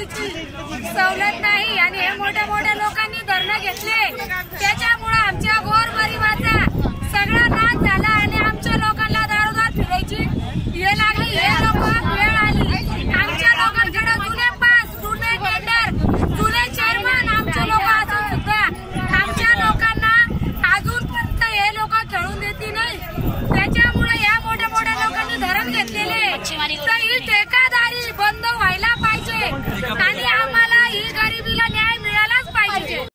सवलत नाही आणि हे मोठ्या मोठ्या लोकांनी धरणं घेतले. त्याच्यामुळे आमच्या गोर गरिबाचा सगळा नाश झाला आणि आमच्या लोकांना दारोदार फिरायची हे लागली. हे लोक वेळ आली. आमच्या लोकांकडे जुने पास जुने टेंडर जुने चेअरमन आमचे लोक असून सुद्धा. आमच्या लोकांना अजूनपर्यंत हे लोक खेळून देते नाही. त्याच्यामुळे या मोठ्या मोठ्या लोकांनी धरण घेतलेले. तर ही ठेका